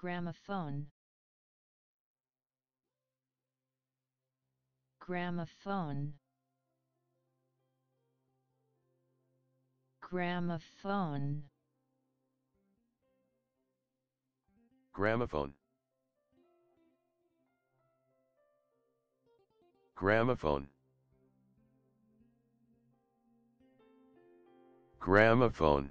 gramophone gramophone gramophone Gramophone. Gramophone. Gramophone.